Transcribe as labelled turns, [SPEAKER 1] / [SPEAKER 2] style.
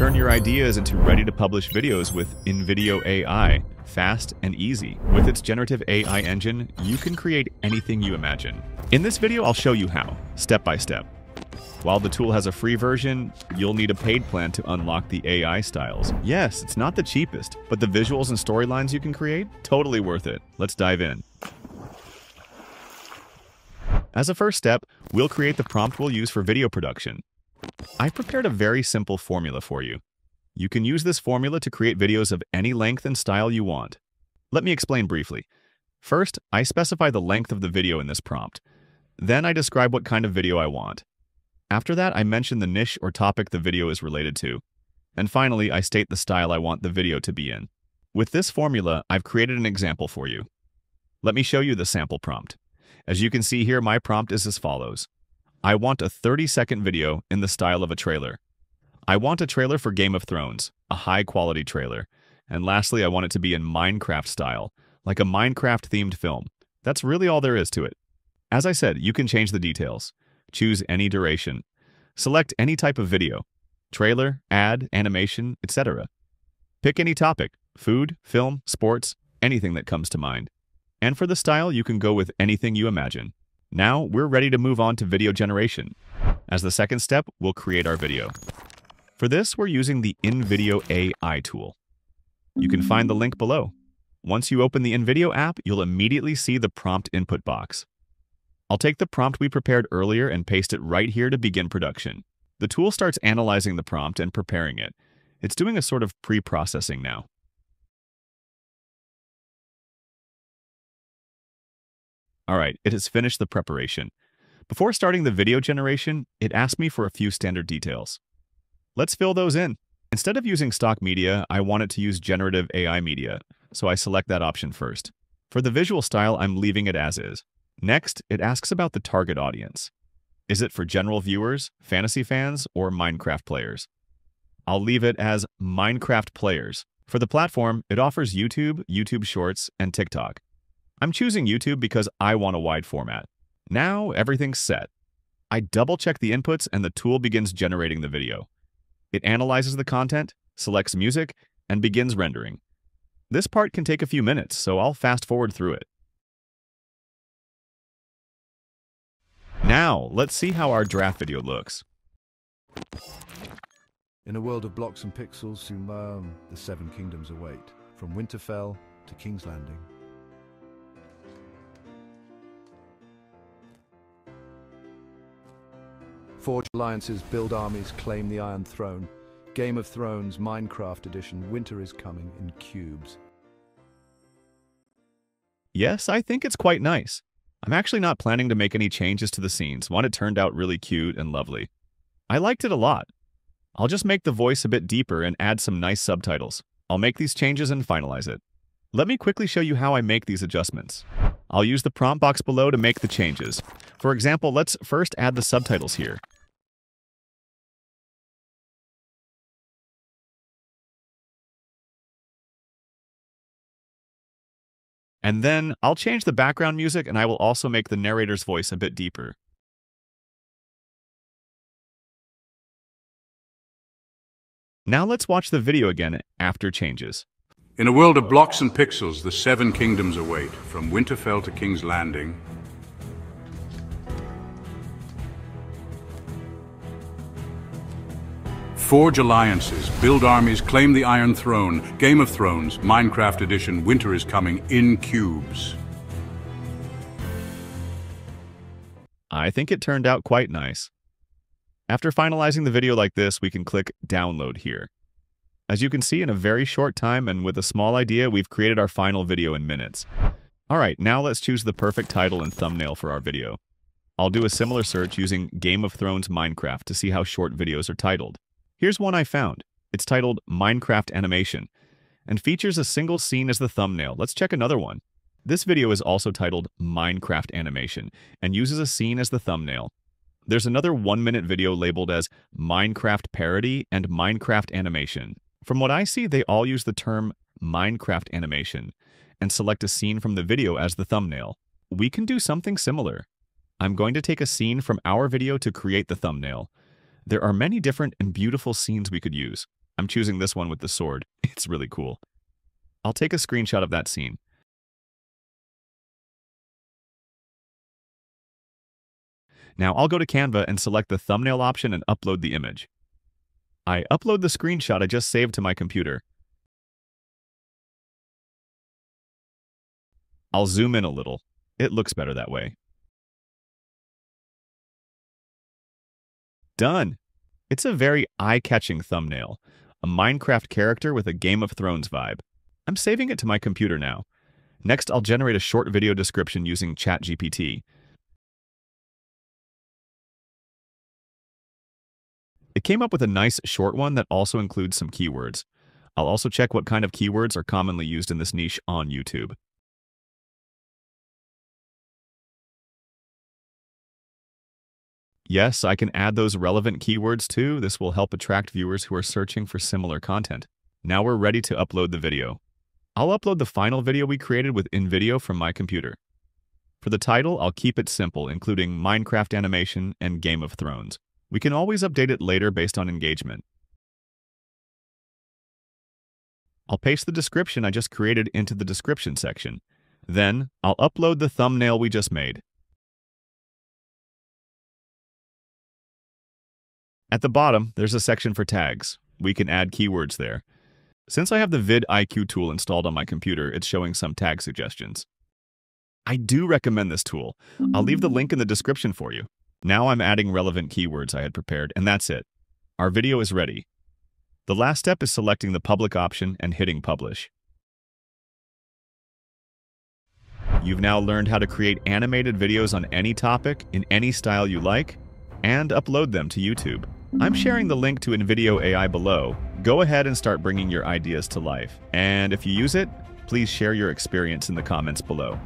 [SPEAKER 1] Turn your ideas into ready-to-publish videos with InVideo AI, fast and easy. With its generative AI engine, you can create anything you imagine. In this video, I'll show you how, step by step. While the tool has a free version, you'll need a paid plan to unlock the AI styles. Yes, it's not the cheapest, but the visuals and storylines you can create? Totally worth it. Let's dive in. As a first step, we'll create the prompt we'll use for video production. I prepared a very simple formula for you. You can use this formula to create videos of any length and style you want. Let me explain briefly. First, I specify the length of the video in this prompt. Then I describe what kind of video I want. After that, I mention the niche or topic the video is related to. And finally, I state the style I want the video to be in. With this formula, I've created an example for you. Let me show you the sample prompt. As you can see here, my prompt is as follows. I want a 30-second video in the style of a trailer. I want a trailer for Game of Thrones, a high-quality trailer. And lastly, I want it to be in Minecraft style, like a Minecraft-themed film. That's really all there is to it. As I said, you can change the details. Choose any duration. Select any type of video, trailer, ad, animation, etc. Pick any topic, food, film, sports, anything that comes to mind. And for the style, you can go with anything you imagine. Now, we're ready to move on to video generation. As the second step, we'll create our video. For this, we're using the InVideo AI tool. You can find the link below. Once you open the InVideo app, you'll immediately see the prompt input box. I'll take the prompt we prepared earlier and paste it right here to begin production. The tool starts analyzing the prompt and preparing it. It's doing a sort of pre-processing now. Alright, it has finished the preparation. Before starting the video generation, it asked me for a few standard details. Let's fill those in. Instead of using stock media, I want it to use generative AI media, so I select that option first. For the visual style, I'm leaving it as is. Next, it asks about the target audience. Is it for general viewers, fantasy fans, or Minecraft players? I'll leave it as Minecraft players. For the platform, it offers YouTube, YouTube Shorts, and TikTok. I'm choosing YouTube because I want a wide format. Now everything's set. I double check the inputs and the tool begins generating the video. It analyzes the content, selects music, and begins rendering. This part can take a few minutes, so I'll fast forward through it. Now, let's see how our draft video looks.
[SPEAKER 2] In a world of blocks and pixels, soon um, the Seven Kingdoms await, from Winterfell to King's Landing. Forge alliances, build armies, claim the Iron Throne. Game of Thrones, Minecraft Edition, winter is coming in cubes.
[SPEAKER 1] Yes, I think it's quite nice. I'm actually not planning to make any changes to the scenes. One, it turned out really cute and lovely. I liked it a lot. I'll just make the voice a bit deeper and add some nice subtitles. I'll make these changes and finalize it. Let me quickly show you how I make these adjustments. I'll use the prompt box below to make the changes. For example, let's first add the subtitles here. And then I'll change the background music and I will also make the narrator's voice a bit deeper. Now let's watch the video again after changes.
[SPEAKER 3] In a world of blocks and pixels, the Seven Kingdoms await, from Winterfell to King's Landing. Forge alliances, build armies, claim the Iron Throne, Game of Thrones, Minecraft Edition, Winter is Coming, in cubes.
[SPEAKER 1] I think it turned out quite nice. After finalizing the video like this, we can click Download here. As you can see, in a very short time and with a small idea, we've created our final video in minutes. Alright, now let's choose the perfect title and thumbnail for our video. I'll do a similar search using Game of Thrones Minecraft to see how short videos are titled. Here's one I found. It's titled Minecraft Animation and features a single scene as the thumbnail. Let's check another one. This video is also titled Minecraft Animation and uses a scene as the thumbnail. There's another one-minute video labeled as Minecraft Parody and Minecraft Animation. From what I see, they all use the term Minecraft animation and select a scene from the video as the thumbnail. We can do something similar. I'm going to take a scene from our video to create the thumbnail. There are many different and beautiful scenes we could use. I'm choosing this one with the sword. It's really cool. I'll take a screenshot of that scene. Now I'll go to Canva and select the thumbnail option and upload the image. I upload the screenshot I just saved to my computer. I'll zoom in a little. It looks better that way. Done! It's a very eye-catching thumbnail, a Minecraft character with a Game of Thrones vibe. I'm saving it to my computer now. Next, I'll generate a short video description using ChatGPT. It came up with a nice short one that also includes some keywords. I'll also check what kind of keywords are commonly used in this niche on YouTube. Yes, I can add those relevant keywords too. This will help attract viewers who are searching for similar content. Now we're ready to upload the video. I'll upload the final video we created with InVideo from my computer. For the title, I'll keep it simple, including Minecraft animation and Game of Thrones. We can always update it later based on engagement. I'll paste the description I just created into the description section. Then, I'll upload the thumbnail we just made. At the bottom, there's a section for tags. We can add keywords there. Since I have the vidIQ tool installed on my computer, it's showing some tag suggestions. I do recommend this tool. I'll leave the link in the description for you. Now I'm adding relevant keywords I had prepared, and that's it. Our video is ready. The last step is selecting the public option and hitting publish. You've now learned how to create animated videos on any topic, in any style you like, and upload them to YouTube. I'm sharing the link to InVideo AI below. Go ahead and start bringing your ideas to life. And if you use it, please share your experience in the comments below.